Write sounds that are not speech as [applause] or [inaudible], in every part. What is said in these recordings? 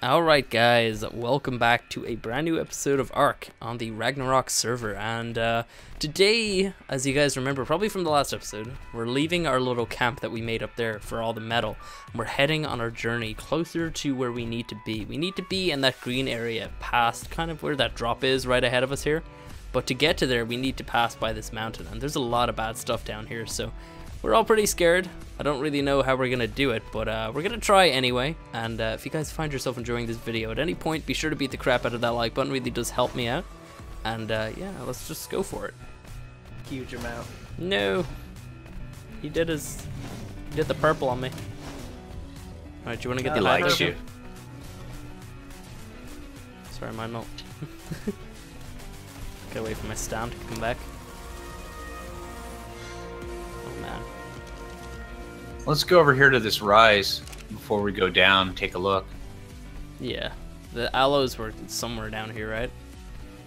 Alright guys, welcome back to a brand new episode of Ark on the Ragnarok server and uh, today, as you guys remember probably from the last episode, we're leaving our little camp that we made up there for all the metal. We're heading on our journey closer to where we need to be. We need to be in that green area past kind of where that drop is right ahead of us here. But to get to there we need to pass by this mountain and there's a lot of bad stuff down here so we're all pretty scared. I don't really know how we're gonna do it, but uh, we're gonna try anyway. And uh, if you guys find yourself enjoying this video at any point, be sure to beat the crap out of that like button. Really does help me out. And uh, yeah, let's just go for it. Huge amount. No, he did his, he did the purple on me. All right, do you want to get I the like light you. open? Sorry, my melt. [laughs] Get away from my stand. Come back. Oh man. Let's go over here to this rise before we go down. Take a look. Yeah, the allos were somewhere down here, right?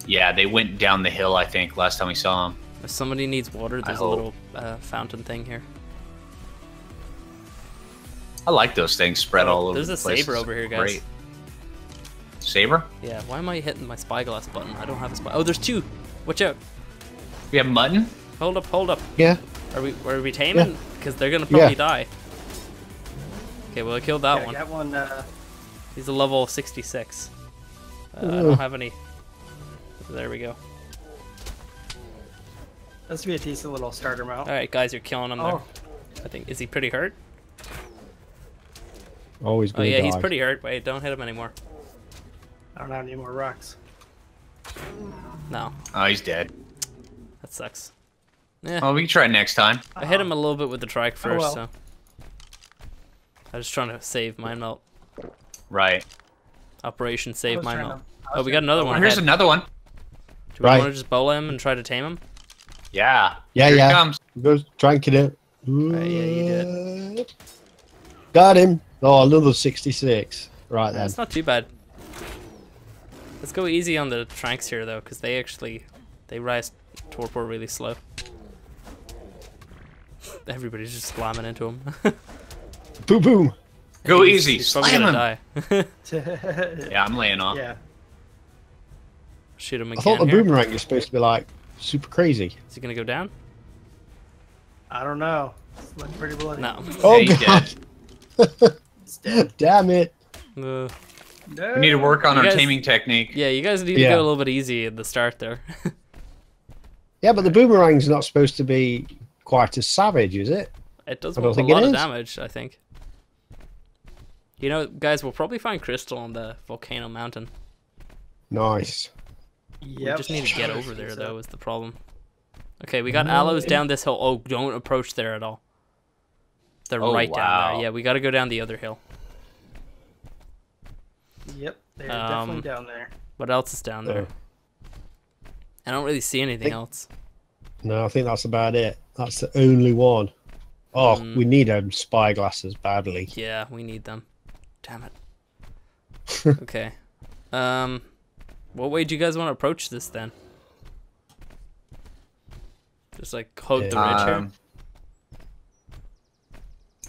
Yeah, they went down the hill. I think last time we saw them. If somebody needs water, there's a little uh, fountain thing here. I like those things spread Oh, all over. there's a place. saber over here, guys. Great. Saber? Yeah, why am I hitting my spyglass button? I don't have a spy. Oh, there's two. Watch out. We have mutton. Hold up, hold up. Yeah. Are we are we taming? Because they're gonna probably Yeah. die. Okay, well I killed that yeah, one. I got one. Uh, He's a level 66. Uh, I don't have any. There we go. this would be a decent little starter mount. All right, guys, you're killing him Oh, there. I think is he pretty hurt? Always Oh gonna yeah, he's pretty hurt. Wait, don't hit him anymore. I don't have any more rocks. No, Oh, he's dead. that sucks. Yeah, Well, we can try next time. I hit him a little bit with the trike first, oh, well. so. I was trying to save my melt. Right. Operation Save was My Melt. to- Oh, we got trying- another Oh, one. here's ahead. another one. Do we Right. want to just bowl him and try to tame him? Yeah. Yeah, Here yeah. He comes. Go drink it. Right, yeah, you did. Got him. Oh, another 66. Right then. That's not too bad. Let's go easy on the tranks here though, because they actually they rise torpor really slow. [laughs] Everybody's just slamming into him. [laughs] Boom, boom. Go He's- easy. He's Slam him. gonna die. [laughs] Yeah, I'm laying off. yeah. Shoot him again. I thought the here. boomerang is supposed to be like super crazy. Is he gonna go down? I don't know. It's looking pretty bloody. No. Oh he's god. It's [laughs] dead. Damn it. Uh, No. We need to work on You our guys- taming technique. yeah, you guys need to Yeah. go a little bit easy at the start there. [laughs] Yeah, but the boomerang's not supposed to be quite as savage, is it? it does I don't a think it lot of is. damage, I think. You know, guys, we'll probably find crystal on the volcano mountain. Nice. We just need to get over there, though, is the problem. Okay, we got allos down this hill. Oh, don't approach there at all. They're Oh, right down there. Yeah, we got to go down the other hill. Yep. They're Um, definitely down there. What else is down there? I don't really see anything Think- else. No, I think that's about it. That's the only one. Oh, Mm. we need um, spy glasses badly. Yeah, we need them. Damn it. [laughs] okay. Um, what way do you guys want to approach this then? Just like hug the ridge here. Um,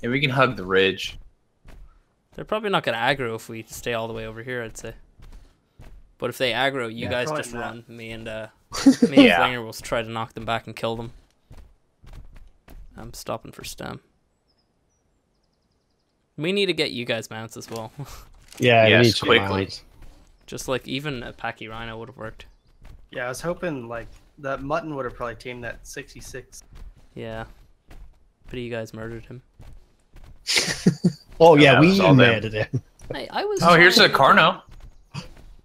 yeah, we can hug the ridge. They're probably not gonna aggro if we stay all the way over here. I'd say. But if they aggro, you Yeah. guys just not. run. Me and uh, [laughs] me and Yeah. Flinger will try to knock them back and kill them. I'm stopping for stem. We need to get you guys mounts as well. [laughs] Yeah, Yes, need quickly. mounts. just like even a Pachyrhino would have worked. Yeah, I was hoping like that mutton would have probably tamed that 66. Yeah. But you guys murdered him. [laughs] Oh Yeah, yeah, we was all them. murdered him. [laughs] Hey, I was. Oh, here's a trying- Carno.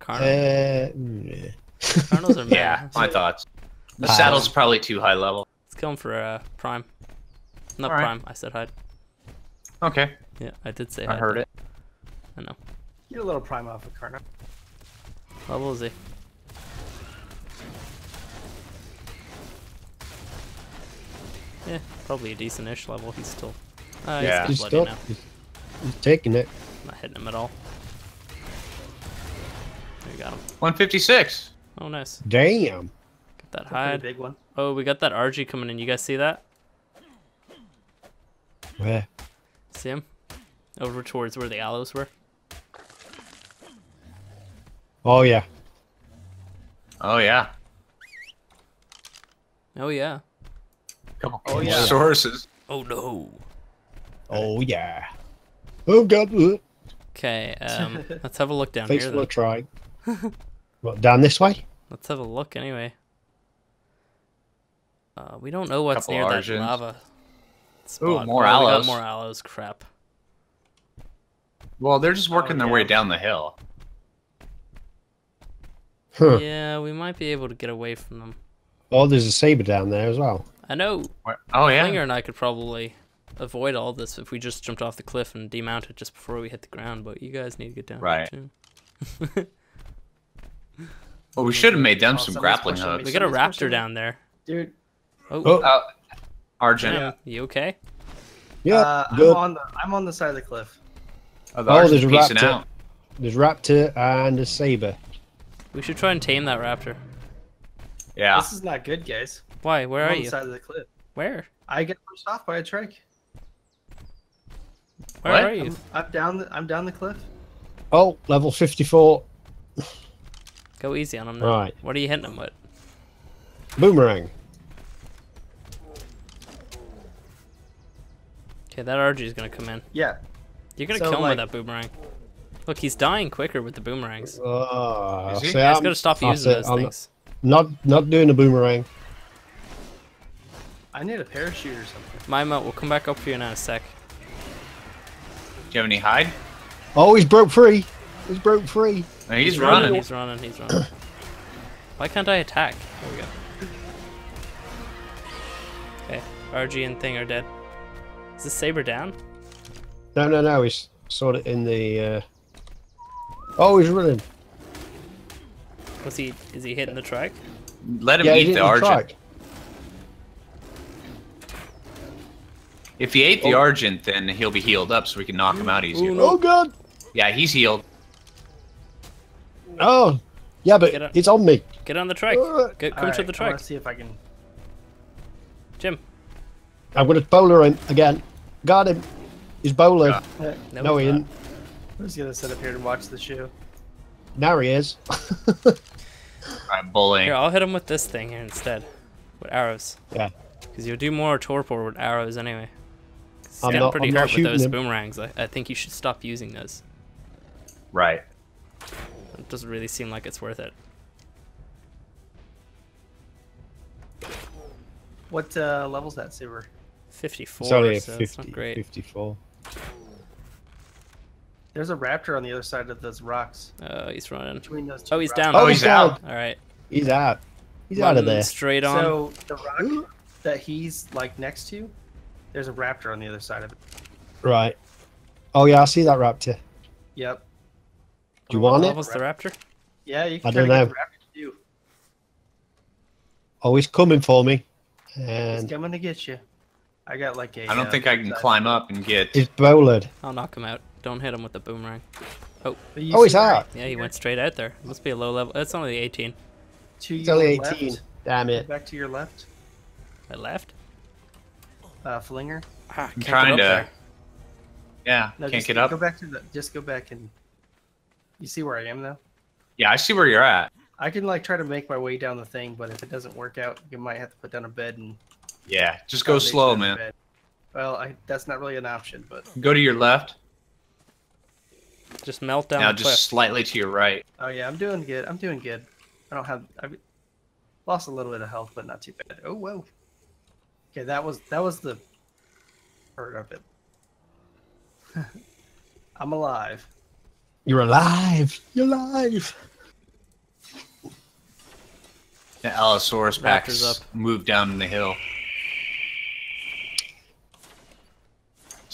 Carno. Uh, mm, yeah. Carnos are Yeah, my thoughts. The Uh, saddle's probably too high level. Let's kill him for uh, Prime. Not Alright. Prime. I said hide. Okay, Yeah, I did say I hide. heard it. I know. Get a little prime off of Carno. Level is he? Yeah, probably a decent-ish level. He's still. Uh, Yeah. he's He's still now. He's, he's taking it. Not hitting him at all. There you got him. 156. Oh, nice. Damn. Get that Pretty hide. big one. Oh, we got that RG coming in. You guys see that? Where? See him? Over towards where the allos were. Oh yeah. Oh yeah. Oh yeah. Couple Oh, yeah. sources. Oh no. Oh yeah. Oh god. Okay, um, [laughs] let's have a look down Thanks here. for Then. trying. what down this way? Let's have a look anyway. Uh, we don't know what's Couple near that lava spot. more oh, we got allos. more allos. Crap. Well, they're just working Oh, their way down the hill. Huh. Yeah, we might be able to get away from them. Oh, there's a saber down there as well. I know Where- Oh yeah. Klinger and I could probably avoid all this if we just jumped off the cliff and demounted just before we hit the ground, but you guys need to get down Right. there too. [laughs] Well, we should have made them Oh, some somebody's grappling hooks. We got a Somebody's pushing raptor down there. Dude, Oh, Oh. Uh, Argent. Jim, you okay? Yeah. uh, I'm on the I'm on the side of the cliff. Oh, the Oh, there's a raptor. out. There's raptor and a saber. We should try and tame that raptor. Yeah. This is not good, guys. Why? Where I'm are on the side of the cliff. Where? I get pushed off by a trike. Where What? are you? I'm, I'm down. The, I'm down the cliff. Oh, level 54. Go easy on him now. Right. What are you hitting him with? Boomerang. Okay, that RG is gonna come in. Yeah. You're gonna So, kill him like- with that boomerang. Look, he's dying quicker with the boomerangs. Oh, Is he? see, You guys I'm- gotta stop that's using it, those I'm things. Not not doing a boomerang. I need a parachute or something. My mount will come back up for you in a sec. Do you have any hide? Oh, he's broke free. He's broke free. No, he's, running. running. He's running. He's running. [clears throat] Why can't I attack? There we go. Okay, RG and thing are dead. Is the saber down? No, no, no. He's sort of in the. Uh... Oh, he's running. Was he? Is he hitting the track? Let him yeah, eat the in Argent. track. If he ate the Oh. Argent, then he'll be healed up, so we can knock him out easier. Oh god. Yeah, he's healed. Oh, yeah, but Get up. it's on me. Get on the track. Get, come All to right, the I track. want to see if I can. Jim. I'm gonna bowler him again. Got him. He's bowling. Yeah. No, no, he's he not. isn't. I was gonna sit up here and watch the show. Now he is. [laughs] Alright, bullying. Here, I'll hit him with this thing here instead. With arrows. Yeah. Because you'll do more torpor with arrows anyway. I'm not- pretty I'm not hard with shooting those him. boomerangs. I, I think you should stop using those. Right. It doesn't really seem like it's worth it. What uh, level's that saber? 54, It's only a so 50, not great. 54. There's a raptor on the other side of those rocks. Uh, he's running. Between those two. Oh, he's rocks. down. Oh, Oh, he's he's out. down. All right. He's out. He's out of there. Straight on. So the rock that he's like next to, there's a raptor on the other side of it. Right. Oh yeah, I see that raptor. Yep. Do you want what it? level's the raptor? Yeah, you can I try to don't get know. the raptor to do. Oh, he's coming for me. He's And coming to get you. I got like a. I don't uh, think I can side- climb up and get. he's bowled. I'll knock him out. Don't hit him with the boomerang. But you Oh, he's see out. Yeah, he went straight out there. Must be a low level. It's only 18. To He's your only left, 18. Damn it. Back to your left, My left. uh, Flinger. Ah, I'm can't get trying up to. there. Yeah, No, can't just get Go back to the. Just go back and. You see where I am now? Yeah, I see where you're at. I can like try to make my way down the thing, but if it doesn't work out, you might have to put down a bed and. Yeah, just go slow, man. Well, I, that's not really an option, but Go to your left. Just melt down now, just cliff. slightly to your right. oh yeah, I'm doing good. I'm doing good. I don't have. I've lost a little bit of health, but not too bad. Oh whoa. Okay, that was that was the part of it. [laughs] I'm alive. You're alive. You're alive. The Allosaurus Raptor's packs up. moved down the hill.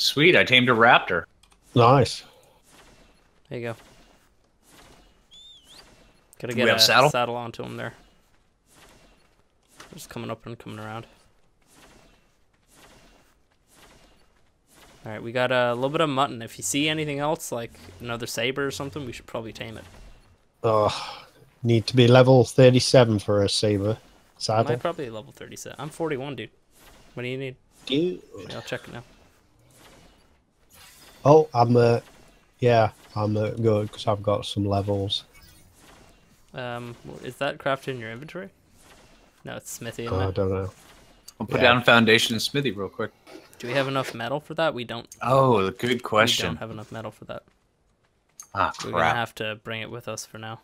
Sweet, I tamed a raptor. Nice. There you go. Gotta get we a saddle? saddle onto him there. Just coming up and coming around. Alright, we got a little bit of mutton. If you see anything else, like another saber or something, we should probably tame it. Oh, need to be level 37 for a saber. Am I Saddle. probably level 37? I'm 41, dude. What do you need? Dude. I'll check it now. Oh, I'm uh, yeah, I'm uh, good because I've got some levels. Um, is that crafted in your inventory? No, it's smithy. Oh, isn't I it? don't know. I'll put Yeah. down foundation and smithy real quick. Do we have enough metal for that? We don't. Oh, good We question. don't have enough metal for that. Ah, crap. We're gonna have to bring it with us for now.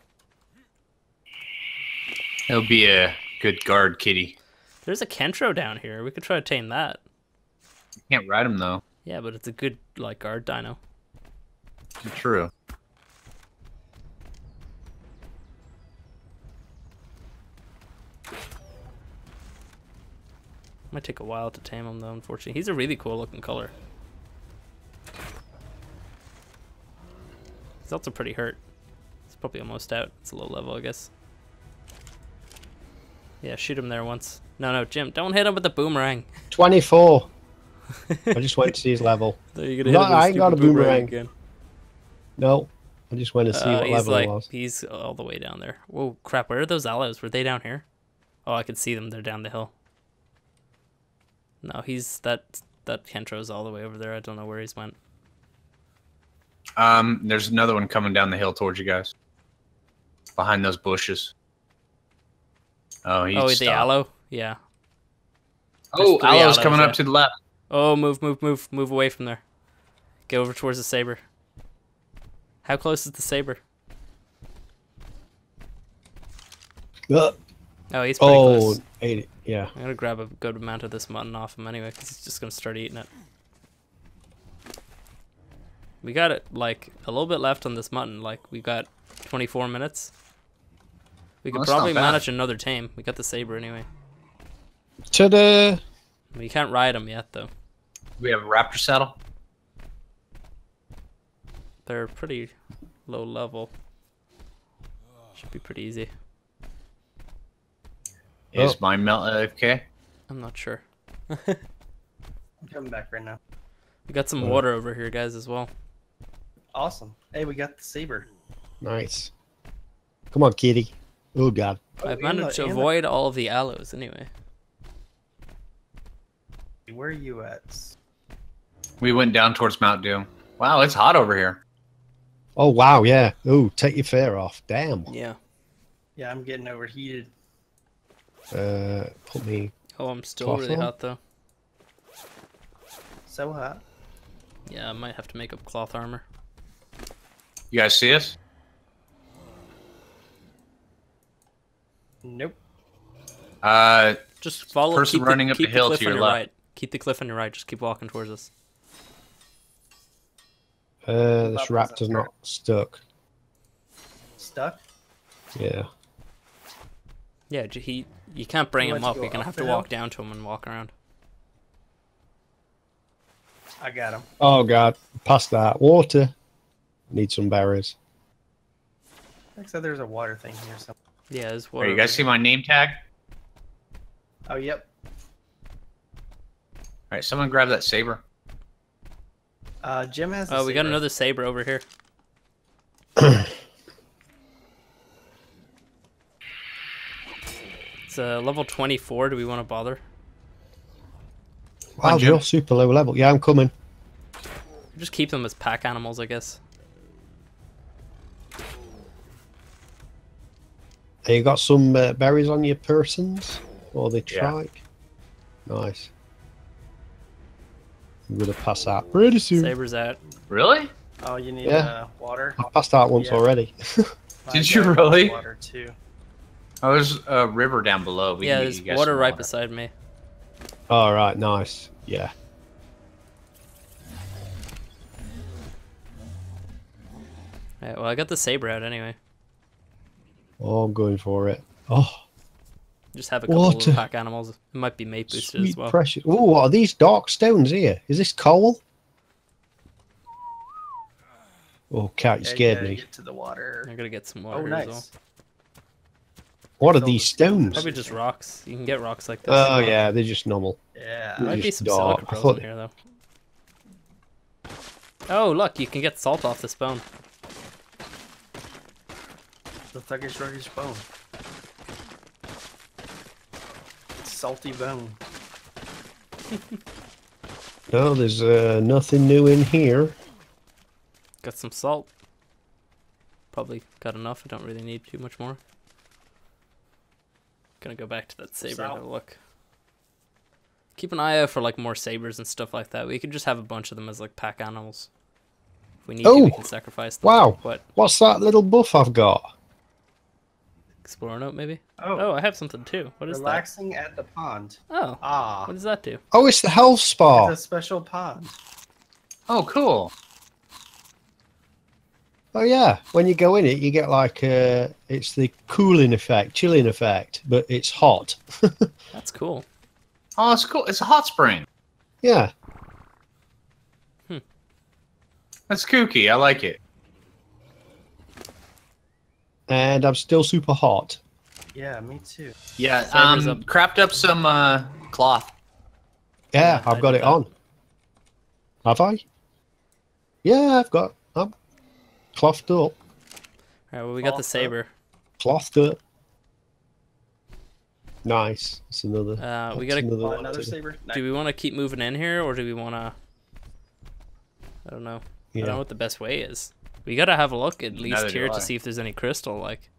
It'll be a good guard kitty. There's a Kentro down here. We could try to tame that. Can't ride him though. Yeah, but it's a good like guard dino. True. Might take a while to tame him though. Unfortunately, he's a really cool looking color. He's also pretty hurt. He's probably almost out. It's a low level, I guess. Yeah, shoot him there once. No, no, Jim, don't hit him with the boomerang. 24. I just went to see his level. [laughs] There you gonna No, him I ain't got a boomerang. again. No, I just went to see Uh, what level like it was. he's all the way down there. Whoa, crap! Where are those allos? Were they down here? Oh, I can see them. They're down the hill. No, he's that that Kentro's all the way over there. I don't know where he's went. Um, there's another one coming down the hill towards you guys. Behind those bushes. Oh, he's oh, the allo. Yeah. Oh, There's allo's allos, coming yeah. up to the left. Oh, move, move, move, move away from there. Get over towards the saber. How close is the saber? Uh, Oh, he's pretty oh, close. 80. Yeah. I'm gonna grab a good amount of this mutton off him anyway, because he's just gonna start eating it. We got it like a little bit left on this mutton. Like we got 24 minutes. We could that's probably manage another tame. We got the saber anyway. To the. We can't ride him yet though. We have a raptor saddle. They're pretty low level. Should be pretty easy. Is Oh. mine melt AFK? I'm not sure. I'm coming back right now. We got some Uh. water over here, guys, as well. Awesome. Hey, we got the saber. Nice. Come on, kitty. Oh, God. I've and managed the- to and the- avoid all of the allos anyway. Where are you at? We went down towards Mount Doom. Wow, it's hot over here. Oh, wow. Yeah. Oh, take your fare off. Damn. Yeah. Yeah, I'm getting overheated. Uh, put me. Oh, I'm still really on? hot though. So hot. Yeah, I might have to make up cloth armor. You guys see us? Nope. Uh, Just follow. Person keep running the, up the keep hill cliff to on your your left. right. Keep the cliff on your right. Just keep walking towards us. Uh, this raptor's not stuck. Stuck. Yeah. Yeah, he. You can't bring You him up. go You're gonna up have to walk down to him and walk around. I got him. Oh, God. Past that. Water. Need some berries. Like I said, there's a water thing here. So. Yeah, there's hey, water. you guys over see my name tag? Oh, yep. All right, someone grab that saber. Uh, Jim has. here. the Oh, we got another saber over here. [coughs] It's uh, level 24. Do we want to bother? Wow, you're super low level. Yeah, I'm coming. Just keep them as pack animals, I guess. Hey, you got some uh, berries on your persons? Or the Yeah. Nice. I'm gonna pass out pretty soon. Sabers out. Really? Oh, you need Yeah. uh, water. I passed out once Yeah. already. [laughs] Did you really? Water too. Oh, there's a river down below. We yeah, there's you guys water right beside me. All right, nice. Yeah. Yeah, well, I got the saber out anyway. Oh, I'm going for it. Oh, Just have a couple Water. of pack animals. It might be mate boosted sweet as well. precious. Oh, what are these dark stones here? Is this coal? Oh, cat, you Yeah, scared gotta me. Get to the water. I'm gonna get some Oh, water here as well. nice. What are these stones? Probably just rocks. You can get rocks like this. Oh, yeah, they're just normal. Yeah. There might be just some dark. silica I pearls thought- in here though. Oh, look! You can get salt off this bone. The thuggish ruggish bone. Salty bone. [laughs] No, there's uh, nothing new in here. Got some salt. Probably got enough. I don't really need too much more. Gonna go back to that saber and have a look. Keep an eye out for like more sabers and stuff like that. We could just have a bunch of them as like pack animals. If we need to, we Oh! can sacrifice them. Wow. What? What's that little buff I've got? Explore note maybe? Oh, Oh, I have something too. What is that? relaxing at the pond. Oh, Ah, what does that do? Oh, it's the health spa. it's a special pond. Oh, cool. Oh yeah, when you go in it, you get like uh, it's the cooling effect, chilling effect, but it's hot. [laughs] That's cool. Oh, it's cool. It's a hot spring. yeah, That's kooky. I like it. And I'm still super hot. Yeah, me too. Yeah, Sabers um, up. crapped up some uh, cloth. Yeah, Yeah, I I've got it that. on. Have I? Yeah, I've got. I'm clothed up, All right, well we got the Also- saber. clothed up. Nice. It's another. Uh, we gotta- another Oh, one another to- saber. Do we want to keep moving in here, or do we want to? I don't know. I don't know what the best way is. We gotta have a look at least Neither here to see if there's any crystal. Like,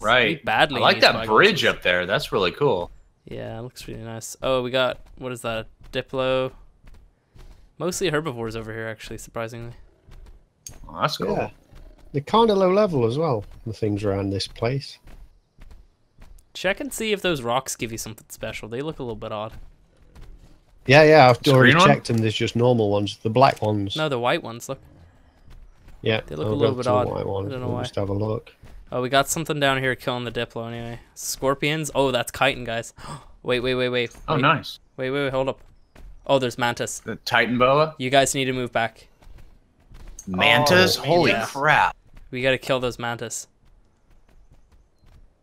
Right. badly I like that five bridge up there. That's really cool. yeah, it looks really nice. Oh, we got what is that? Diplo. Mostly herbivores over here, actually. Surprisingly. Oh, that's cool. Yeah. They're kind of low level as well. The things around this place. Check and see if those rocks give you something special. They look a little bit odd. Yeah, yeah. I've Screen already one? checked them. There's just normal ones. The black ones. No, the white ones. Look. Yeah, they look a I'll little bit odd. white one. I don't know We'll why. Just have a look. Oh, we got something down here killing the Diplo anyway. Scorpions. Oh, that's chitin, guys. [gasps] wait, wait, wait, wait. Oh, wait, nice. Wait, wait, wait. Hold up. Oh, there's mantis. The Titan boa. You guys need to move back. Mantas. Oh, Holy yeah. crap. We gotta kill those mantis.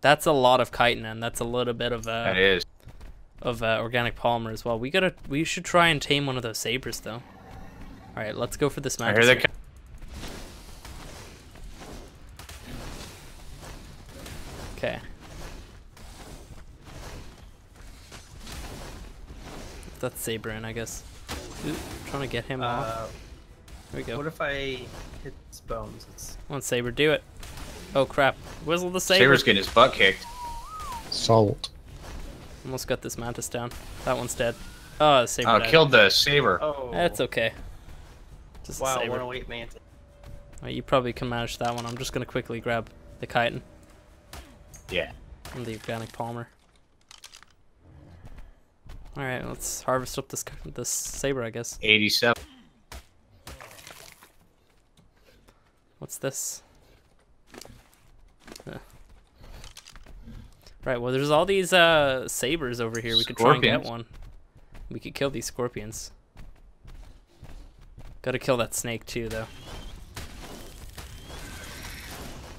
That's a lot of chitin, and that's a little bit of That uh, is. of uh, organic polymer as well. We gotta, we should try and tame one of those sabers though. All right, let's go for this I mantis. hear they. Okay. That's saber in, I guess. Ooh, trying to get him off. Uh, There we go. what if I hit its bones? It's Come on, saber, do it. Oh crap! Whistle the saber. Saber's getting his butt kicked. Salt. Almost got this mantis down. That one's dead. Oh, the saber Oh, died. killed the saber. oh. That's okay. Just a wow. saber. 108 mantis. Alright, you probably can manage that one. I'm just gonna quickly grab the chitin Yeah. and the organic polymer. All right, let's harvest up this this saber, I guess. 87. What's this? Huh. Right, well, there's all these uh, sabers over here. We could try and get one. We could kill these scorpions. Gotta kill that snake too, though.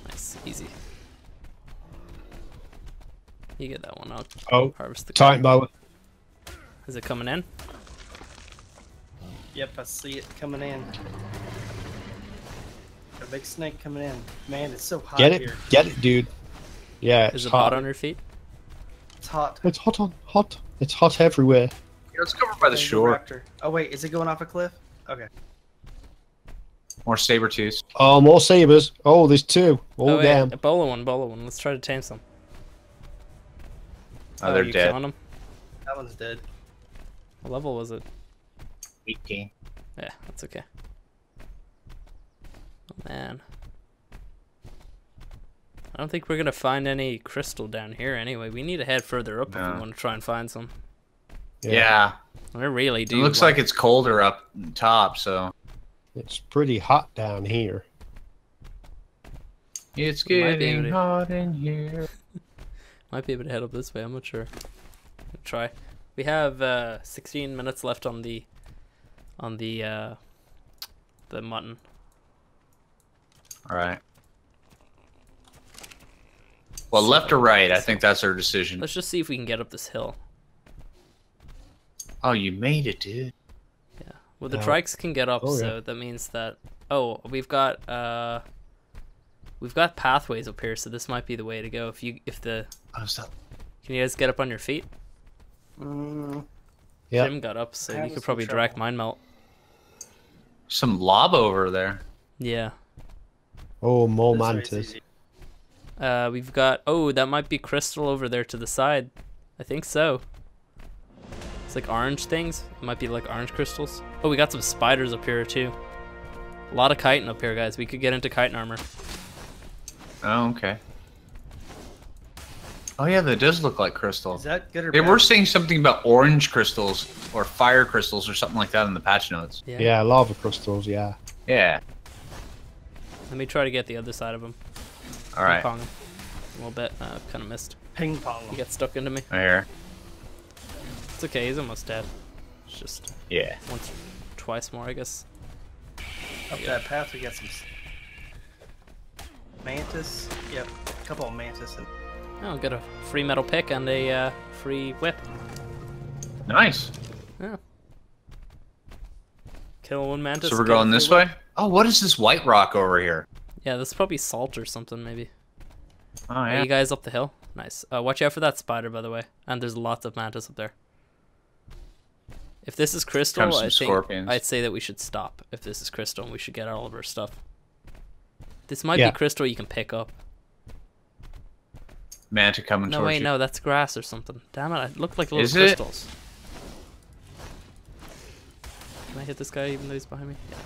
Nice, easy. You get that one. I'll Oh, harvest the. Titan boa. Is it coming in? Yep, I see it coming in. A big snake coming in. Man, it's so hot Get it, here. get it, dude. Yeah, it's Is it hot. hot on your feet? It's hot. It's hot on hot. It's hot everywhere. Yeah, Let's go over by the shore. raptor. Oh wait, is it going off a cliff? Okay. More saber tooths. Oh, more sabers. Oh, there's two. Oh, wait, damn. Ebola one, Ebola one. Let's try to tame some. Oh, oh, they're you dead. them? That one's dead. What level was it? Weak game. Yeah, that's okay. Oh man. I don't think we're gonna find any crystal down here anyway. We need to head further up if we want to try and find some. Yeah. I really doing It looks like it's colder up top, so. It's pretty hot down here. It's We might getting hot in here. Might be able to head up this way. I'm not sure. We'll try. We have uh, 16 minutes left on the on the uh, the mutton. All right. Well, left or right? I think that's our decision. Let's just see if we can get up this hill. Oh, you made it, dude. Yeah. Well, the trikes can get up, oh, yeah. so that means that. Oh, we've got uh, we've got pathways up here, so this might be the way to go. If you if the Oh, so- can you guys get up on your feet? Mm, Yeah. Jim got up, so you could some probably direct trouble. mind melt. Some lava over there. Yeah. Oh, more this way it's mantas. Uh, we've got. Oh, that might be crystal over there to the side. I think so. It's like orange things. It might be like orange crystals. Oh, we got some spiders up here too. A lot of chitin up here, guys. We could get into chitin armor. Oh, okay. Oh yeah, that does look like crystal. Is that good or They bad? were saying something about orange crystals or fire crystals or something like that in the patch notes. Yeah. Yeah, lava crystals. Yeah. Yeah. Let me try to get the other side of him. All right. Ping pong him a little bit. Uh, kind of missed. ping pong. He got stuck into me. Right here. It's okay. He's almost dead. It's just Yeah. once, twice more, I guess. Up that path, we got some s- mantis. Yep, a couple of mantis and Oh, got a free metal pick and a uh, free whip. Nice. Yeah. Kill one mantis. So we're going free this whip. way. Oh, what is this white rock over here? Yeah, this is probably salt or something, maybe. Oh yeah. Are you guys up the hill? Nice. Uh, watch out for that spider, by the way. And there's lots of mantis up there. If this is crystal, I think scorpions. I'd say that we should stop. If this is crystal, and we should get all of our stuff. This might Yeah. be crystal you can pick up. Manta coming No, towards wait, you. no, that's grass or something. Damn it, it looked like little Is it? crystals. Can I hit this guy even though he's behind me? Yeah.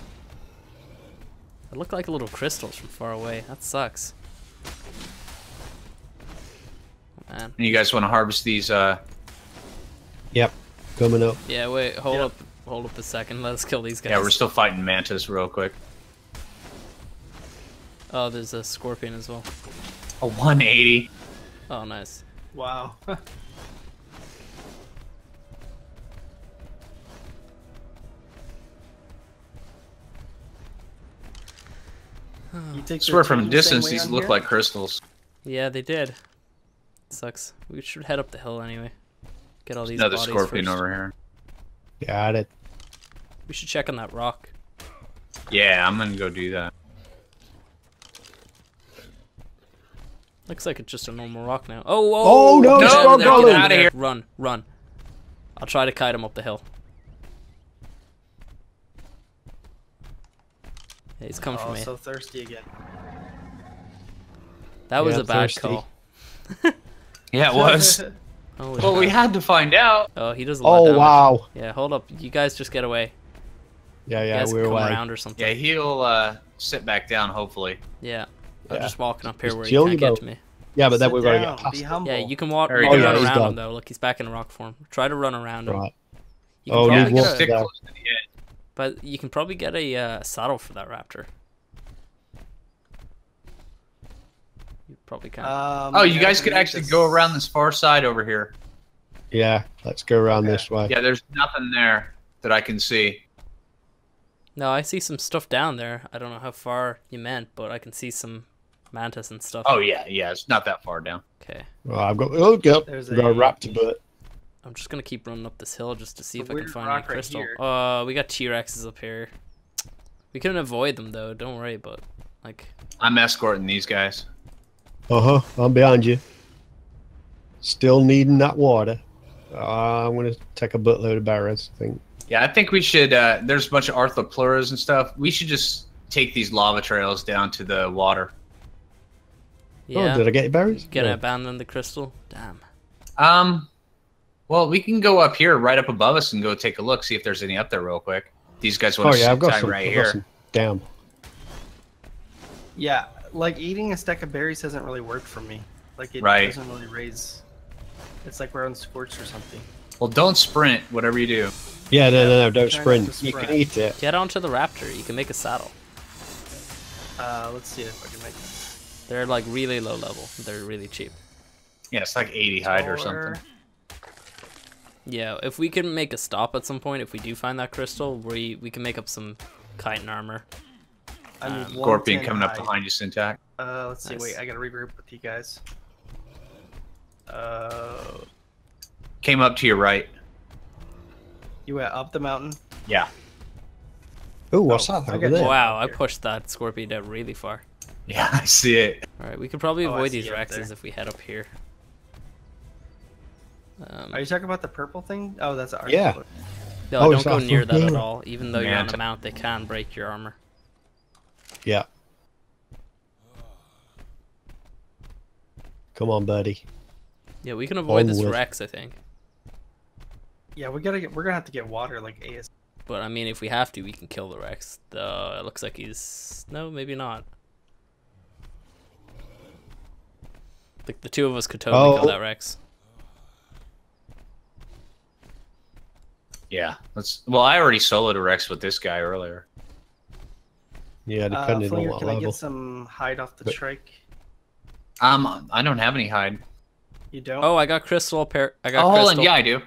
It looked like little crystals from far away. That sucks. Man. And you guys want to harvest these? Uh, Yep. Coming up. Yeah, wait, hold Yep. up, hold up a second. Let us kill these guys. yeah, we're still fighting mantis real quick. Oh, there's a scorpion as well. A 180. Oh, nice. wow. [laughs] you take I swear from a the distance these look here? like crystals. Yeah, they did. Sucks. We should head up the hill anyway. Get all these Another bodies scorpion first. over here. Got it. We should check on that rock. Yeah, I'm gonna go do that. Looks like it's just a normal rock now. Oh, oh, Oh, no, get it's out of get out of here. here. Run, run. I'll try to kite him up the hill. Yeah, he's coming for Oh, me. so thirsty again. that was a bad thirsty. call. Yeah, it was. [laughs] Holy well, we had to find out. Oh, he does a lot Oh damage. wow. Yeah, hold up. You guys just get away. Yeah, yeah, guys we're come away. around or something. Yeah, he'll uh, sit back down. Hopefully. Yeah. I'm Yeah. just walking up here Just where chill you can't your get to me. Yeah, but then Sit we're gonna get past. Be Yeah, you can walk. You you can go. run he's around him though. Look, he's back in rock form. Try to run around him. Right. You can Oh, probably you get a, just stick down. close to the edge. but you can probably get a uh, saddle for that raptor. You probably can. Um, Oh, you guys could actually this- go around this far side over here. Yeah, let's go around Okay. this way. Yeah, there's nothing there that I can see. no, I see some stuff down there. I don't know how far you meant, but I can see some mantis and stuff. Oh yeah, yeah, it's not that far down. Okay. Well, I've got oh, yep, There's got a a- raptor butt. I'm just gonna keep running up this hill just to see A if I can find any rock right crystal. here. Uh, we got T Rexes up here. We can avoid them though. Don't worry, but like, I'm escorting these guys. Uh huh. I'm behind you. Still needing that water. Uh, I'm gonna take a buttload of barrels. I think. Yeah, I think we should. Uh, there's a bunch of arthropleuras and stuff. We should just take these lava trails down to the water. Yeah. Oh, did I get your berries? Gonna No. abandon the crystal. Damn. Um, well, we can go up here, right up above us, and go take a look, see if there's any up there real quick. These guys want Oh to yeah, sit I've got tight some. right I've got here. some. Damn. Yeah, like eating a stack of berries hasn't really worked for me. Like it Right. doesn't really raise. It's like we're on scorch or something. Well, don't sprint, whatever you do. Yeah, no, no, no, don't Try not sprint. You can eat it. Get onto the raptor. You can make a saddle. Uh, let's see if I can make this. They're like really low level. They're really cheap. Yeah, it's like 80 hide or something. Yeah, if we can make a stop at some point, if we do find that crystal, we we can make up some chitin armor. I need Um, Scorpion tin coming up behind you, Syntac. Uh, let's see. Nice. Wait, I gotta regroup with you guys. Uh, Came up to your right. you went up the mountain. Yeah. Oh, what's Oh, that I over got there? Wow, I pushed that scorpion out really far. Yeah, [laughs] I see it. All right, we could probably Oh, avoid see these it up rexes if we head up here. Um, Are you talking about the purple thing? Oh, that's an Yeah. article. no, Oh, don't go near that at all. Even though you're on a mount, they can break your armor. Yeah. Come on, buddy. Yeah, we can avoid this Rex, I think. Yeah, we gotta get. We're gonna have to get water like AS. But I mean, if we have to, we can kill the Rex. Uh, it looks like he's no, maybe not. Like the two of us could totally Oh. kill that Rex. Yeah. Let's. Well, I already soloed a Rex with this guy earlier. Yeah, Uh, depending on Flinger, what can I get some hide off the But- trike? Um, I don't have any hide. You don't. Oh, I got crystal pair. I got Oh, hold crystal. on. Yeah, I do.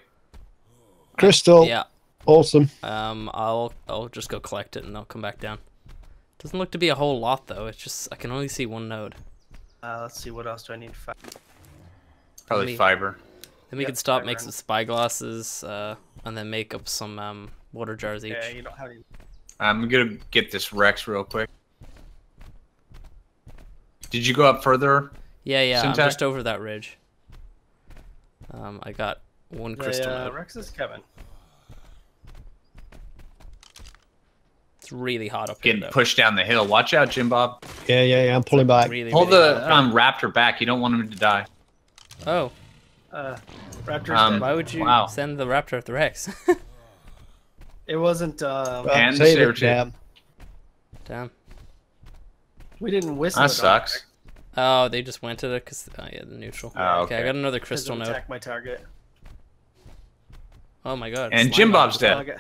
Crystal. Yeah. Awesome. Um, I'll I'll just go collect it and I'll come back down. Doesn't look to be a whole lot though. It's just I can only see one node. Uh, let's see. What else do I need to find? Probably Me. fiber. Then we Yep, can stop, I make ran. some spyglasses, uh, and then make up some um water jars each. Yeah, you don't have any. I'm gonna get this Rex real quick. Did you go up further? Yeah, yeah. I'm just over that ridge. Um, I got one crystal The, uh. Rex is Kevin. It's really hard up here Getting though. pushed down the hill. Watch out, Jim Bob. Yeah, yeah, yeah. I'm pulling back. Really, Hold really the here. um, raptor back. You don't want him to die. Oh, Uh, Raptor's Um, dead. why would you Wow. send the raptor at the Rex? [laughs] It wasn't. Um, Well, And save saber it, damn. Damn. we didn't whistle. That sucks. Rex Oh, they just went to it because oh yeah, the neutral. Oh, okay. I got another crystal node. attacked my target. Oh my god. And Jim Bob's dead. Okay.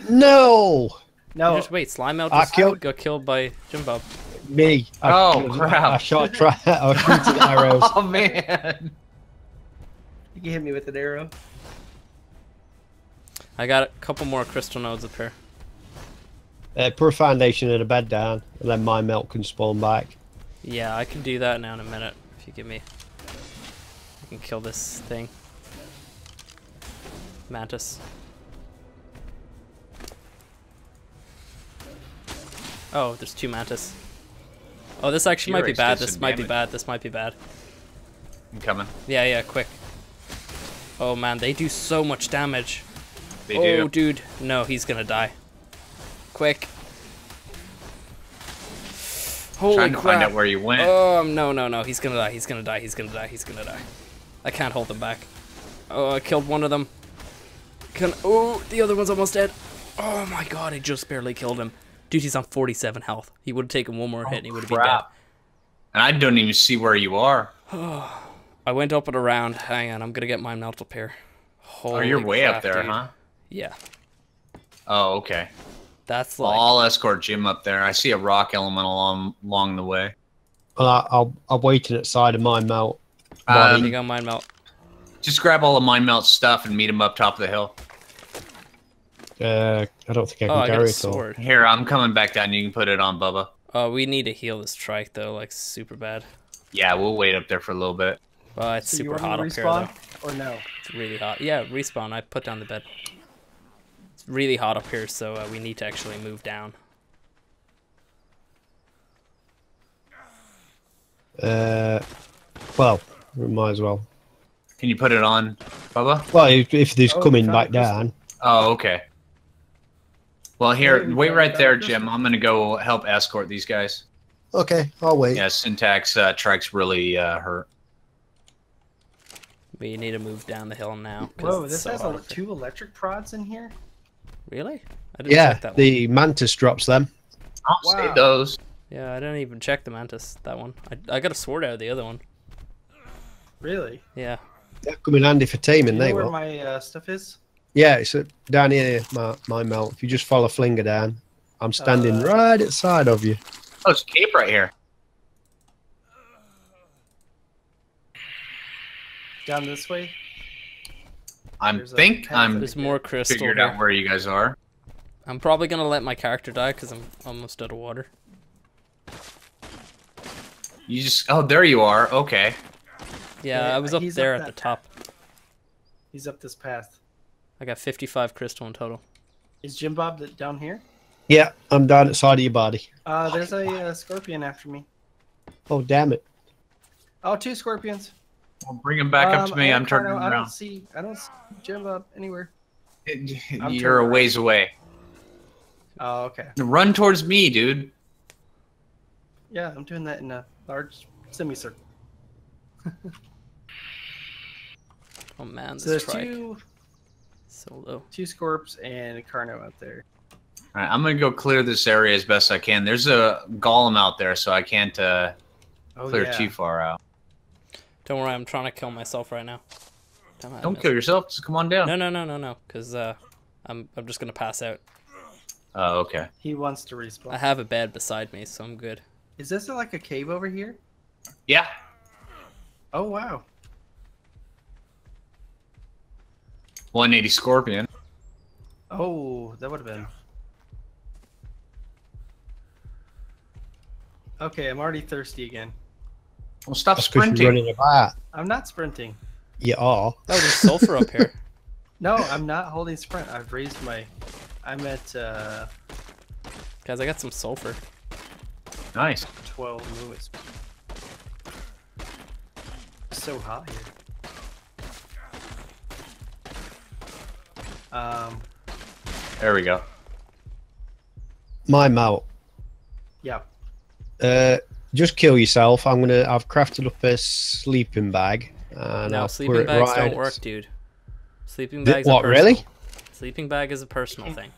No, No, Just wait, slime out I just killed- got killed by Jim Bob. me. I, Oh, crap. I shot. Tra- [laughs] I was shooting [laughs] arrows. Oh man. you can hit me with an arrow. I got a couple more crystal nodes up here. Uh, put a foundation and a bed down, and then my melt can spawn back. Yeah, I can do that now in a minute if you give me. I can kill this thing. Mantis. Oh, there's two mantis. Oh, this actually might be bad. This might be bad. This might be bad. I'm coming. Yeah, yeah, quick. Oh man, they do so much damage. They do. oh, do. dude. No, he's gonna die. Quick. Holy Trying to crap. find out where you went. Oh no no no! He's gonna die! He's gonna die! He's gonna die! He's gonna die! I can't hold them back. Oh, I killed one of them. Can oh the other one's almost dead. Oh my god! I just barely killed him. Dude, he's on 47 health. He would have taken one more hit and he would have been dead. And I don't even see where you are. [sighs] I went up and around. Hang on, I'm gonna get my melt up here. Oh, you're way up there, dude. huh? Yeah, Oh, okay. that's Well, like I'll escort Jim up there. I see a rock element along along the way. Well, I, I'll, I'm waiting at side of my melt. Um, you go, mine melt. just grab all the mine melt stuff and meet him up top of the hill. Uh, I don't think I Oh, can I got carry a it all. sword. Here, I'm coming back down. You can put it on, Bubba. Oh, we need to heal this trike though, like super bad. Yeah, we'll wait up there for a little bit. Oh, it's So super hot to up here though. or no? It's really hot. Yeah, respawn. I put down the bed. It's really hot up here, so uh, we need to actually move down. Uh, well, we might as well. Can you put it on, Bubba? Well, if, if there's Oh, coming back down, Oh, okay. Well, here, wait right there. Jim. I'm gonna go help escort these guys. okay, I'll wait. Yeah, Syntac uh, trike's really uh, hurt. We need to move down the hill now. Whoa, this so has a, two electric prods in here. Really? I didn't Yeah, check that one. the mantis drops them. I'll Wow. save those. Yeah, I didn't even check the mantis. That one. I, I got a sword out of the other one. Really? Yeah. They're coming handy for Do you know They where will. my uh, stuff is? Yeah, it's uh, down here, my, my melt. If you just follow Flinger down, I'm standing Uh, right at side of you. Oh, it's cape right here. Down this way. I There's a think I'm There's more crystal figured here. out where you guys are. I'm probably gonna let my character die because I'm almost out of water. You just oh, there you are. Okay. Yeah, Yeah, I was up he's up there at the top. He's up this path. I got 55 crystal in total. Is Jim Bob down here? Yeah, I'm down at side of your body. Uh, there's a uh, scorpion after me. Oh, damn it. Oh, two scorpions. Well, bring him back up Um, to me. I'm Anacarno, turning I don't see. I don't see Jim Bob anywhere. [laughs] I'm You're a turning ways away. Oh, okay. Run towards me, dude. Yeah, I'm doing that in a large semicircle. Oh man, So this there's trike. two So low. two Scorps and a Carno out there. All right, I'm gonna go clear this area as best I can. There's a golem out there, so I can't uh, Oh clear yeah. too far out. Don't worry, I'm trying to kill myself right now. Damn Don't missed. kill yourself. Just come on down. No, no, no, no, no. Because uh, I'm I'm just gonna pass out. Oh, okay. He wants to respawn. I have a bed beside me, so I'm good. Is this like a cave over here? Yeah. Oh wow. 180 scorpion. Oh, that would have been. Okay, I'm already thirsty again. Well, stop That's sprinting. you're running about. I'm not sprinting. You are. Oh, there's sulfur up here. [laughs] No, I'm not holding sprint. I've raised my. I'm at uh, Guys, I got some sulfur. Nice. 12 movements. It's so hot here. Um, There we go. My mount. yeah. Uh, just kill yourself. I'm gonna. I've crafted up a sleeping bag. And no, I'll sleeping put it bags right don't work, dude. Sleeping Th- bags. what, are really? Sleeping bag is a personal thing.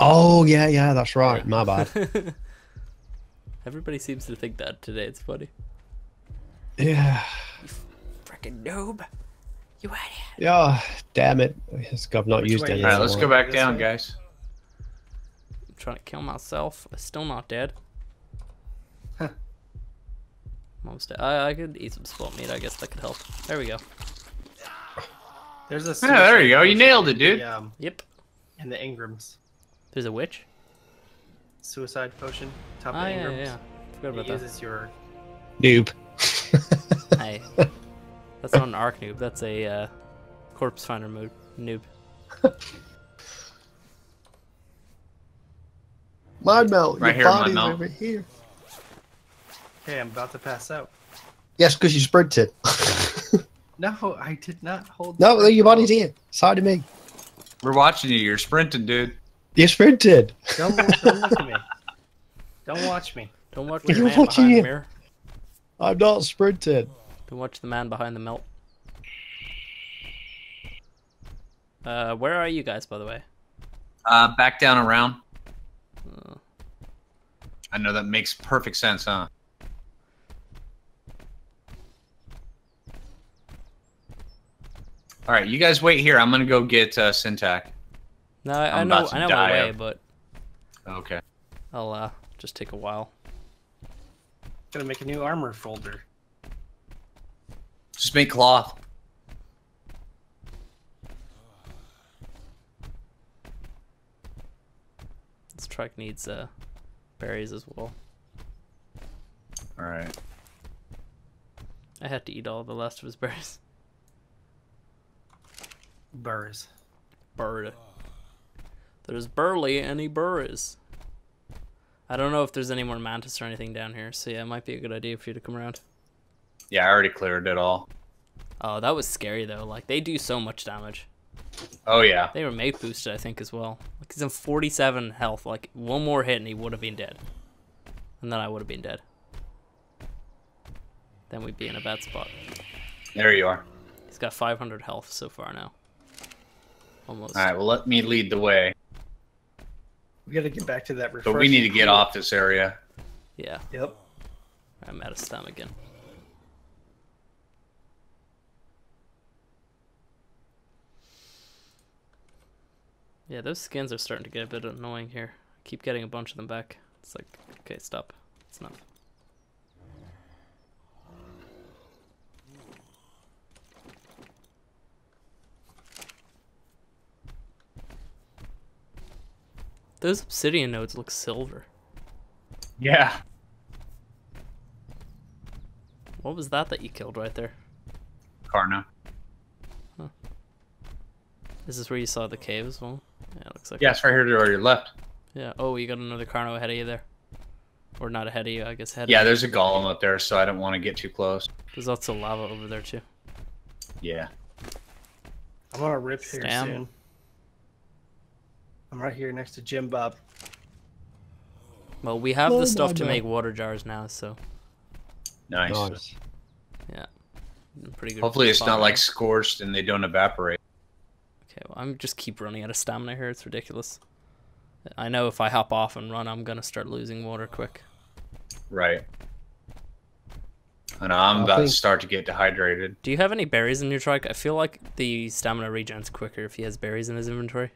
Oh yeah, yeah, that's right. My bad. [laughs] Everybody seems to think that today. It's funny. yeah, Freaking noob. You idiot. yeah. Damn it. It's- I've not Which used way any. All right, let's go back down, guys. I'm trying to kill myself. I'm still not dead. Huh. Almost dead. I, I could eat some spot meat. I guess that could help. There we go. There's a. Yeah, there you go. You nailed it, dude. the, Um, Yep. And the Engrams. There's a witch. Suicide potion. Top Ah, of yeah, Engrams. yeah. Forgot It that. uses your. Noob. Hey, [laughs] that's not an Ark noob. That's a uh, corpse finder mode noob. [laughs] My melt. Right your here, my body's melt. over here. Okay, I'm about to pass out. Yes, because you sprinted. [laughs] No, I did not hold. no, your at all. body's here. Side of me. We're watching you. You're sprinting, dude. You sprinted. Don't, look- don't look at me. [laughs] Don't watch me. Don't watch me. You're watching behind the it. mirror. I'm not sprinted. Don't watch the man behind the melt. Uh, where are you guys, by the way? Uh, back down around. Uh, I know that makes perfect sense, huh? All right, you guys wait here. I'm gonna go get uh, Syntac. no, I, I I'm know, I know die my way, of- but Okay. I'll uh, just take a while. Gonna make a new armor folder. Just make cloth. This truck needs uh, berries as well. All right. I had to eat all the last of his berries. [laughs] Burrs. Bird. There's barely any berries. I don't know if there's any more mantis or anything down here, so yeah, it might be a good idea for you to come around. Yeah, I already cleared it all. Oh, that was scary though. Like they do so much damage. Oh yeah. They were mate boosted, I think, as well. Like he's in 47 health. Like one more hit and he would have been dead, and then I would have been dead. Then we'd be in a bad spot. There you are. He's got 500 health so far now. Almost. All right. Well, let me lead the way. We gotta get back to that. But we need to get off this area. Yeah, Yep. I'm out of stam again. Yeah, those skins are starting to get a bit annoying here. I keep getting a bunch of them back. It's like, okay, stop. It's not. Those obsidian nodes look silver. Yeah. What was that that you killed right there? Carno. Is this is where you saw the cave as well? Yeah, it looks like. Yeah, it's right here to your left. Yeah. Oh, you got another Carno ahead of you there. Or not ahead of you, I guess ahead Yeah, of you. there's a golem up there, so I don't want to get too close. There's also lava over there too. Yeah. I'm gonna rip here Stam. soon. I'm right here next to Jim Bob. Well, we have Oh the stuff my to God. make water jars now, so Nice. Nice. in pretty good. Hopefully, it's not right like scorched and they don't evaporate. Okay, well, I'm just keep running out of stamina here. It's ridiculous. I know if I hop off and run, I'm gonna start losing water quick. Right. I know I'm about to start to get dehydrated. Do you have any berries in your trike? I feel like the stamina regen's quicker if he has berries in his inventory.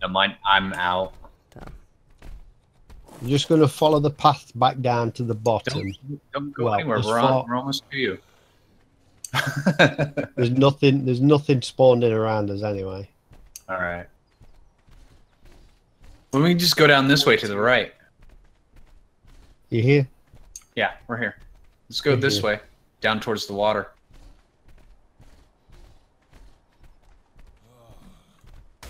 No, mine, I'm out. Damn. I'm just going to follow the path back down to the bottom. Don't, don't go Well, anywhere. We're, on, we're almost to you. There's nothing. There's nothing spawned in around us anyway. All right. Well, we can just go down this way to the right. You hear? Yeah, we're here. Let's go this Mhm. way, down towards the water.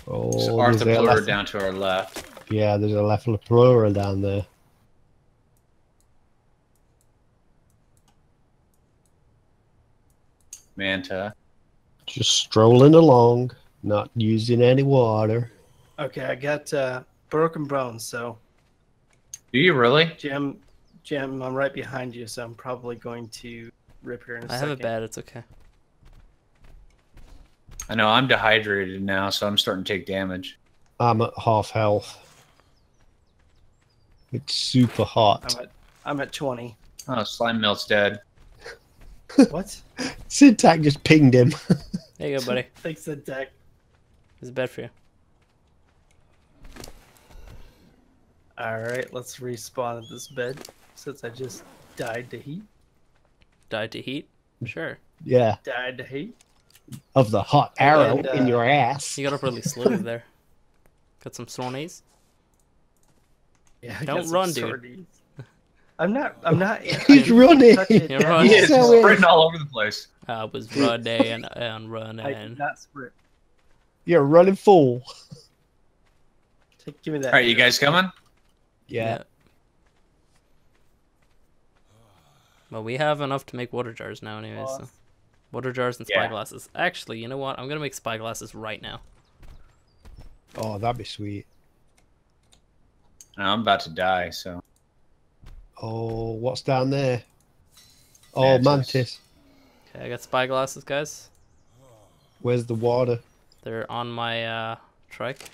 Oh, So there's Arthropleura left- down to our left. Yeah, there's a Lefalapura down there. Manta. Just strolling along, not using any water. Okay, I got uh, broken bones. So Do you really? Jim, Jim, I'm right behind you, so I'm probably going to rip here in a I have a bed. It's okay. I know I'm dehydrated now, so I'm starting to take damage. I'm at half health. It's super hot. I'm at I'm at 20. Oh, slime melt's dead. What? [laughs] Syntac just pinged him. [laughs] There you go, buddy. Thanks, the deck. There's a bed for you. All right, let's respawn at this bed since I just died to heat. Died to heat. Sure. yeah, Died to heat. of the hot arrow And, in uh, your ass. You got up really slowly [laughs] there. Got some sore knees. Yeah, Don't got some run, dude. swordies. I'm not. I'm not. [laughs] He's I'm running. touching it You're down. running. He is so sprinting all over the place. I was running [laughs] and I running. did not sprint. You're a running fool. Take, give me that. All right, you guys coming? Yeah. Well, we have enough to make water jars now, anyways. So. Water jars and Yeah. spyglasses. Actually, you know what? I'm gonna make spyglasses right now. Oh, that'd be sweet. I'm about to die, so. Oh, what's down there? Oh, Mantis. mantis. Okay, I got spyglasses, guys. Where's the water? They're on my uh, trike.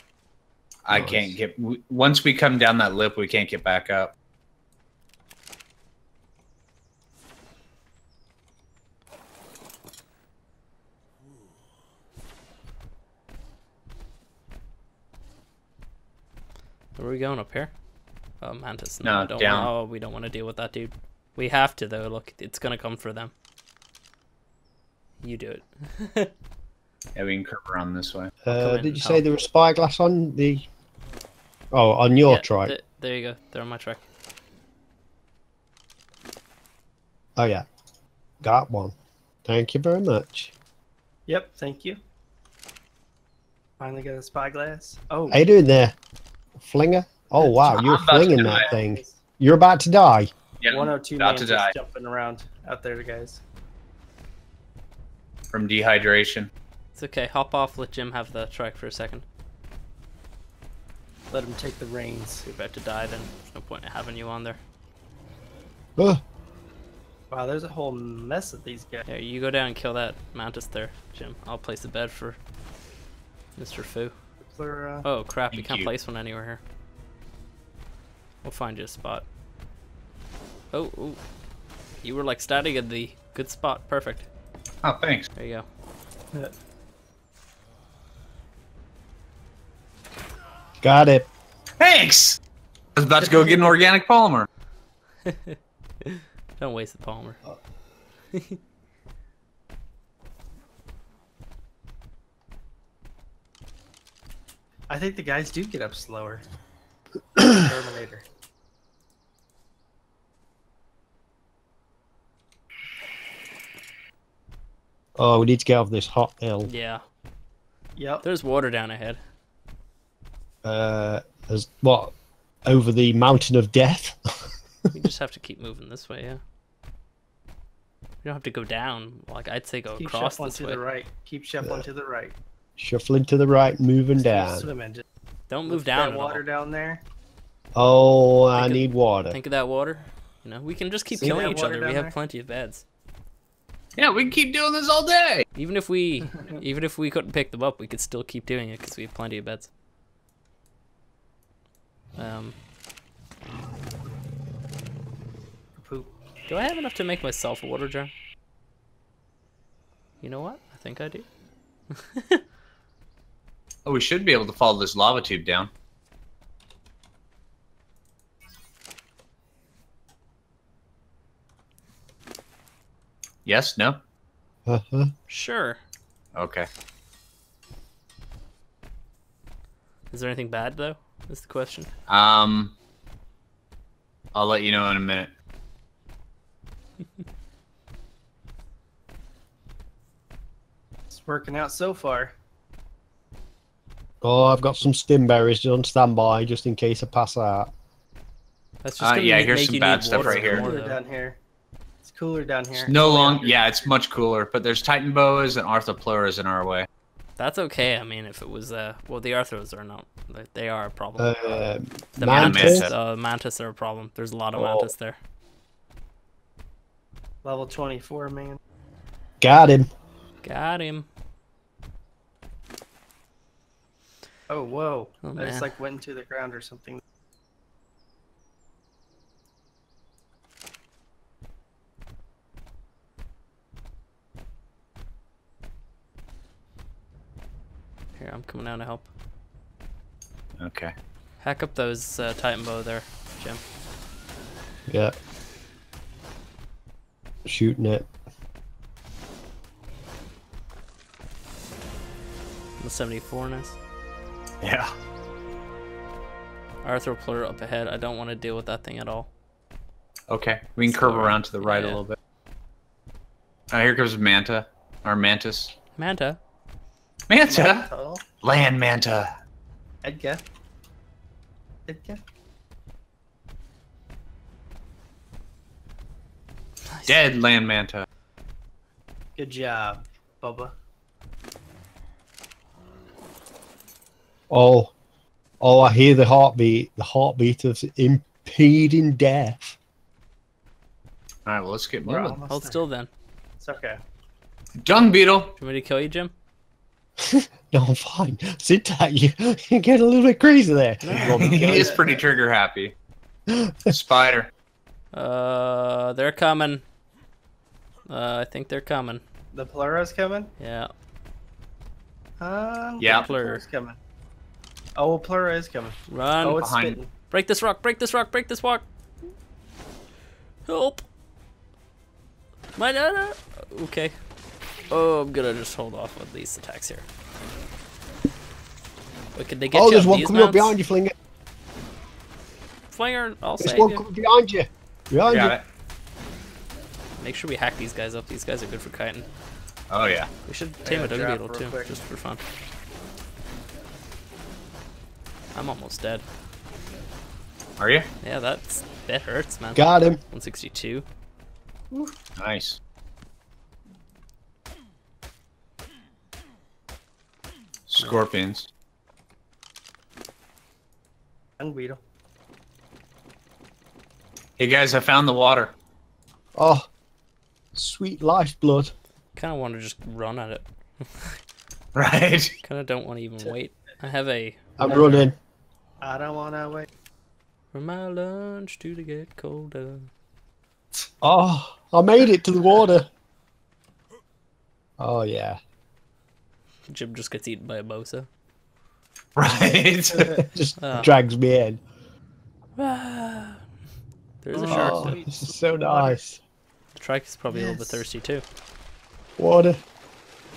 I Nice. can't get. Once we come down that lip, we can't get back up. Where are we going up here? Oh, mantis. No, I don't down. Wanna, oh, we don't want to deal with that, dude. We have to though. Look, it's gonna come for them. You do it. [laughs] Yeah, we can curve around this way. Uh, did you say help. there was spyglass on the? Oh, on your Yeah, trike. th- there you go. They're on my trike. Oh yeah, got one. Thank you very much. Yep. Thank you. Finally got a spyglass. Oh. How you doing there, flinger? Oh wow, you're flinging that thing. You're about to die. Yeah, 102 about to die jumping around out there, guys. from dehydration. It's okay. Hop off. Let Jim have the trike for a second. Let him take the reins. You're about to die. Then there's no point in having you on there. Oh, Wow, there's a whole mess of these guys. Yeah, you go down and kill that mantis there, Jim. I'll place a bed for Mr. Fu. They're, uh, Oh crap! you Thank can't you. place one anywhere here. We'll find you a spot. Oh, ooh. you were like standing in the good spot. Perfect. Oh, thanks. There you go. got it. Thanks. I was about to go get an organic polymer. [laughs] Don't waste the polymer. Oh. [laughs] I think the guys do get up slower. Terminator. Oh, we need to get off this hot hill. Yeah, Yep. there's water down ahead. Uh, there's what over the mountain of death. [laughs] We just have to keep moving this way. Yeah. You don't have to go down. Like I'd say, go Keep across shuffling this to way. the right. Keep shuffling to the right. Shuffling to the right, moving Keep down. Swimming. Just Don't look move at down. That water all. down there. Oh, I of- need water. Think of that water. You know, we can just keep See killing each other. We have there? plenty of beds. Yeah, we can keep doing this all day. Even if we, [laughs] even if we couldn't pick them up, we could still keep doing it because we have plenty of beds. Um, Poop. do I have enough to make myself a water jar? You know what? I think I do. [laughs] Oh, we should be able to follow this lava tube down. Yes? No? Uh-huh. Sure. Okay. Is there anything bad though? Is the question. Um, I'll let you know in a minute. It's working out so far. Oh, I've got some stim berries on standby just in case I pass out. That's just Uh, gonna yeah, make here's you some bad stuff right here. Cooler down here. It's cooler down here. It's no long. Yeah, it's much cooler, but there's Titanoboas and Arthropleuras in our way. That's okay. I mean, if it was, uh, well, the Arthros are not. They are a problem. Um, the mantis. mantis, uh, mantis are a problem. There's a lot of Oh. mantis there. Level 24, man. Got him. Got him. Oh, whoa. Oh, I just like went into the ground or something. Here, I'm coming down to help. Okay. Hack up those uh, Titanoboa there, Jim. Yeah. Shooting it. The 74 ness. Yeah. Arthropleura up ahead. I don't want to deal with that thing at all. Okay. We can curve around to the right a little bit. Uh, here comes Manta. Our Mantis. Manta. Manta! Oh, Land Manta. Edgar. Edgar. Nice. Dead Land Manta. Good job, Bubba. Oh, oh! I hear the heartbeat. The heartbeat of impeding death. Alright, well, let's get We're moving. Hold there. still then. It's okay. Dung Beetle! Do you want me to kill you, Jim? [laughs] No, I'm fine. Sit tight. You, you get a little bit crazy there. [laughs] [laughs] he is pretty trigger happy. Spider. Uh, they're coming. Uh, I think they're coming. The Plura's coming? Yeah. Uh, Yeah. the Plura's coming. Oh, Plura is coming. Run. oh, it's behind. spitting. Break this rock, break this rock, break this rock. Help. My data. Okay. Oh, I'm gonna just hold off on these attacks here. Wait, can they get Oh, you there's one these coming up behind you, Flinger. Flinger, I'll There's save one you. coming behind you. Behind Got you. it. Make sure we hack these guys up. These guys are good for kiting. Oh, yeah. We should tame a gotta dung beetle too, quick. just for fun. I'm almost dead. Are you? Yeah, that's that hurts, man. Got him. 162. Nice. Scorpions. Dung Beetle. Hey guys, I found the water. Oh, sweet lifeblood. Kind of want to just run at it. [laughs] Right? Kind of don't want to even wait. I have a I'm running. I don't want to wait. from my lunch to the get colder. Oh, I made it to the water. Oh yeah. Jim just gets eaten by a bosa. Right? [laughs] Just Oh. drags me in. Ah. There's a shark. Oh, this is so nice. The trike is probably a little bit thirsty too. Water.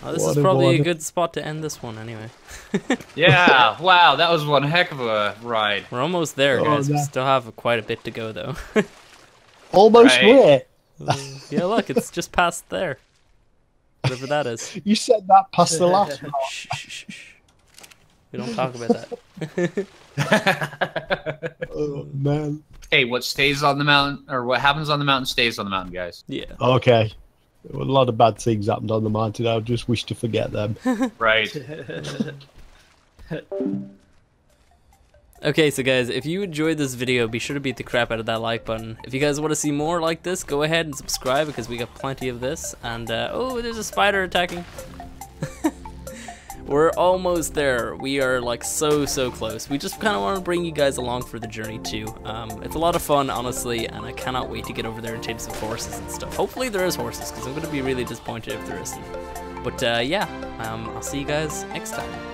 Oh, this Water, is probably a water. good spot to end this one anyway. [laughs] yeah. Wow, that was one heck of a ride. We're almost there, Oh, guys. We still have quite a bit to go though. [laughs] Almost Right. where? [laughs] yeah, look, it's just past there. Whatever that is. You said that past the last one. We don't talk about that. Oh man. hey, what stays on the mountain, or what happens on the mountain stays on the mountain, guys. yeah. Okay. A lot of bad things happened on the mountain. I just wish to forget them. [laughs] Right. [laughs] Okay, so guys, if you enjoyed this video, be sure to beat the crap out of that like button. If you guys want to see more like this, go ahead and subscribe because we got plenty of this. And, uh, oh, there's a spider attacking. [laughs] We're almost there. We are like so, so close. We just kind of want to bring you guys along for the journey too. Um, it's a lot of fun, honestly, and I cannot wait to get over there and tame some horses and stuff. Hopefully there is horses because I'm going to be really disappointed if there isn't. But uh, yeah, um, I'll see you guys next time.